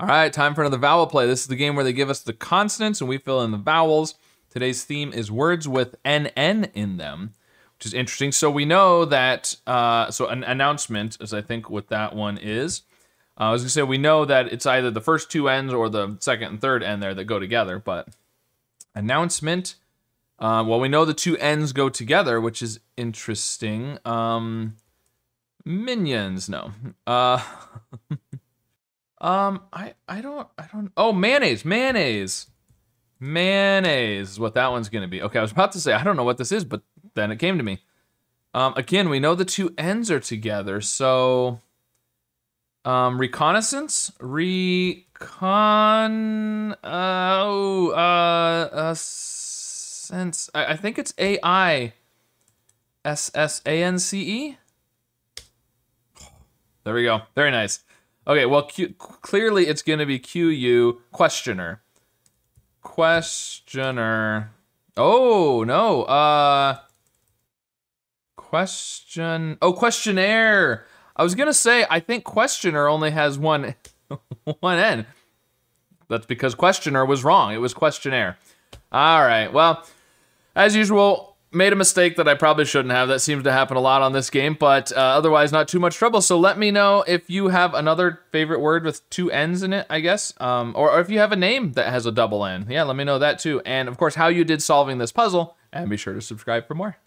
All right, time for another vowel play. This is the game where they give us the consonants and we fill in the vowels. Today's theme is words with NN in them, which is interesting. So we know that, uh, so an announcement, as I think what that one is. Uh, I was gonna say, we know that it's either the first two N's or the second and third N there that go together, but announcement. Uh, well, we know the two N's go together, which is interesting. Um, minions, no. Uh, Um, I I don't I don't. Oh, mayonnaise, mayonnaise, mayonnaise is what that one's gonna be. Okay, I was about to say I don't know what this is, but then it came to me. Um, again, we know the two N's are together, so um, reconnaissance, recon, uh, oh, uh, uh, sense. I, I think it's A I S S A N C E. There we go. Very nice. Okay, well, Q, clearly it's going to be QU questioner. Questioner. Oh, no. Uh question. Oh, questionnaire. I was going to say I think questioner only has one one N. That's because questioner was wrong. It was questionnaire. All right. Well, as usual, made a mistake that I probably shouldn't have. That seems to happen a lot on this game, but uh, otherwise not too much trouble. So let me know if you have another favorite word with two N's in it, I guess, um, or, or if you have a name that has a double N. Yeah, let me know that too. And of course, how you did solving this puzzle, and be sure to subscribe for more.